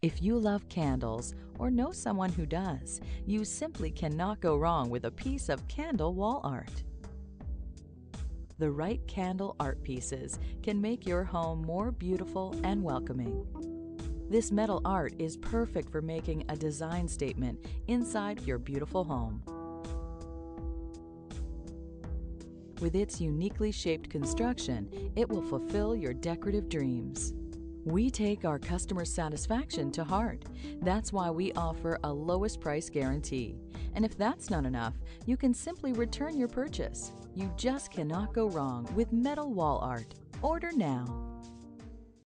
If you love candles or know someone who does, you simply cannot go wrong with a piece of candle wall art. The right candle art pieces can make your home more beautiful and welcoming. This metal art is perfect for making a design statement inside your beautiful home. With its uniquely shaped construction, it will fulfill your decorative dreams. We take our customer satisfaction to heart. That's why we offer a lowest price guarantee. And if that's not enough, you can simply return your purchase. You just cannot go wrong with metal wall art. Order now.